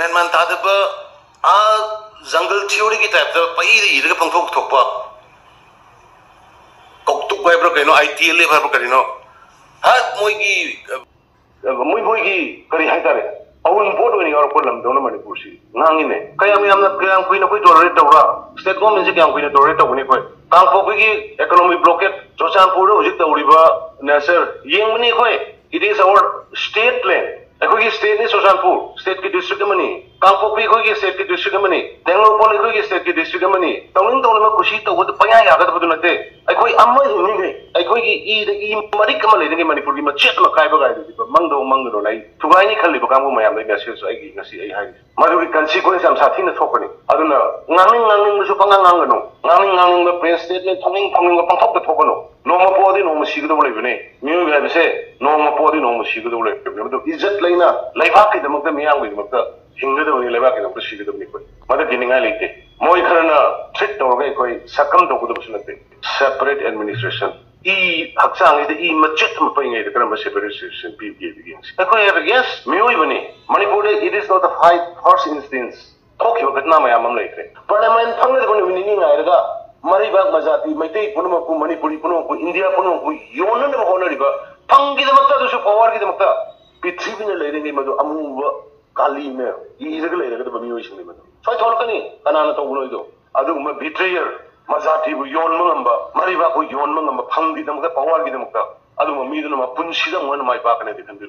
main मान तादब आ जंगल थ्योरी की टाइप द पई इरग पंथोक थोकपा कौतुक हाइब्रो कइनो आईटीएल हाइब्रो करिनो हा मोइगी मोइ मोइगी करि हाइतारे अउन बोर्ड ओइनि और कोलम दोनो मणिपुर सी ngangi ne kaya mi amna kaya kui na kui tolerate tawra state government se kaya kui na tolerate tawni koi kang pho gi economic blockade chochanpur ro hujik tawriba nasir yengmani koi it is our state land अखोगी state ने सुशानपुर state की district मनी कांपोपी अखोगी state की district मनी टेंगलोपोल अखोगी state की डिस्ट्रिक्ट मनी तौलिंग तौलिंग में खुशी तो वो तो पया यागत बदु नते अखोई अम्मा हिनी गई ꯃꯣꯏꯒꯤ ꯏ ꯏ ꯃꯔꯤꯛ ꯑꯃ ꯂꯩꯔꯤꯉꯩ ꯃꯅꯤꯄꯨꯔꯒꯤ ꯃꯆꯦꯠ ꯑꯃ ꯀꯥꯏꯕ ꯀꯥꯏꯗꯨꯗꯤꯕ ꯃꯪꯗꯧ ꯃꯪꯗꯧꯅ ꯑꯩ ꯊꯨꯒꯥꯏꯅꯤ ꯈꯜꯂꯤꯕ ꯀꯥꯡꯕꯨ ꯃꯌꯥꯝꯗ ꯃꯦꯁꯦꯖ ꯑꯩꯒꯤ ꯉꯁꯤ ꯑꯩ ꯍꯥꯏꯒꯦ ꯃꯗꯨꯒꯤ ꯀꯟꯁꯤꯀ꯭ꯋꯦꯟꯁ ꯌꯥꯝ ꯁꯥꯊꯤꯅ ꯊꯣꯛꯄꯅꯤ ꯑꯗꯨꯅ ꯉꯥꯡꯅꯤꯡ ꯉꯥꯡꯅꯤꯡꯕꯁꯨ ꯄꯪꯉ ꯉꯥꯡꯒꯅꯨ ꯉꯥꯡꯅꯤꯡ ꯉꯥꯡꯅꯤꯡꯕ ꯄ꯭ꯔꯤꯟꯁ ꯁ꯭ꯇꯦꯠꯃꯦꯟ ꯐꯪꯅꯤꯡ ꯐꯪꯅꯤꯡꯕ ꯄꯪꯊꯣꯛꯇ ꯊꯣꯛꯀꯅꯨ ꯅꯣꯡꯃ ꯄꯣꯗꯤ ꯅꯣꯡꯃ ꯁꯤꯒꯗꯧꯕ ꯂꯩꯕꯅꯦ ꯃꯤꯑꯣꯏꯕ ꯍꯥꯏꯕꯁꯦ ꯅꯣꯡꯃ ꯄꯣꯗꯤ ꯅꯣꯡꯃ ꯁꯤꯒꯗꯧꯕ ꯂꯩꯕꯅꯦ ꯑꯗꯨ ꯏꯖꯠ ꯂꯩꯅ ꯂꯩꯕꯥꯛꯀꯤꯗꯃꯛꯇ ꯃꯤꯌꯥꯝꯒꯤꯗꯃꯛꯇ ꯍꯤꯡꯒꯗꯧꯕꯅꯤ ꯂꯩꯕꯥꯛꯀꯤꯗꯃꯛꯇ ꯁꯤꯒꯗꯧꯕꯅꯤ ꯑꯩꯈꯣꯏ ꯃꯗ ꯌꯦꯡꯅꯤꯡꯉꯥꯏ ꯂꯩꯇꯦ ꯃꯣꯏ ꯈꯔꯅ ꯇ꯭ꯔꯤꯠ ꯇꯧꯔꯒ ꯑꯩꯈꯣꯏ ꯁꯛꯀꯝ ꯇꯧꯒꯗꯕꯁꯨ ꯅꯠꯇꯦ separate administration 이 학상이다 이 맞췄 mpayngayda karama separation pibgayda gins akoy have yes miyoibani manipur it is not the high first instance ꯊꯣꯛꯈꯤꯕ ꯘꯇꯅꯥ ꯃꯌꯥꯝ ꯑꯃ ꯂꯩꯈ꯭ꯔꯦ ꯄꯥꯔꯂꯤꯌꯥꯃꯦꯟ ꯐꯪꯒꯗꯕ ꯅꯨꯃꯤꯠ ꯅꯤꯅꯤ ꯉꯥꯏꯔꯒ ꯃꯔꯩꯕꯥꯛ ꯃꯖꯥꯇꯤ ꯃꯩꯇꯩ ꯄꯨꯝꯅꯃꯛꯄꯨ ꯃꯅꯤꯄꯨꯔꯤ ꯄꯨꯝꯅꯃꯛꯄꯨ ꯏꯟꯗꯤꯌꯥ ꯄꯨꯝꯅꯃꯛꯄꯨ ꯌꯣꯟꯅꯅꯕ ꯍꯣꯠꯅꯔꯤꯕ ꯐꯪꯒꯤꯗꯃꯛꯇ ꯑꯗꯨꯁꯨ ꯄꯋꯥꯔꯒꯤꯗꯃꯛꯇ ꯄ꯭ꯔꯤꯊꯤꯕꯤꯅ ꯂꯩꯔꯤꯉꯩ ꯃꯗꯨ ꯑꯃꯨꯕ ꯀꯥꯂꯤꯅ ꯏꯔꯒ ꯂꯩꯔꯒꯗꯕ ꯃꯤꯑꯣꯏꯁꯤꯡꯅꯤ ꯃꯗꯨ ꯁ꯭ꯋꯥꯏ ꯊꯣꯛꯂꯛꯀꯅꯤ ꯀꯅꯥꯅ ꯇꯧꯕꯅꯣ ꯑꯗꯨꯒꯨꯝꯕ ꯕꯤꯇ꯭ꯔꯦꯌꯔ ꯃꯖꯥꯇꯤꯕꯨ ꯌꯣꯟꯕ ꯉꯝꯕ ꯃꯔꯤꯕꯥꯛꯄꯨ ꯌꯣꯟꯕ ꯉꯝꯕ ꯐꯪꯒꯤꯗꯃꯛꯇ ꯄꯋꯥꯔꯒꯤꯗꯃꯛꯇ ꯑꯗꯨꯒꯨꯝꯕ ꯃꯤꯗꯨꯅ ꯃꯄꯨꯟꯁꯤꯗ ꯑꯃꯨꯛ ꯍꯟꯅ ꯃꯥꯏ ꯄꯥꯛꯀꯅꯤꯗꯤ ꯈꯟꯕꯤꯌꯨ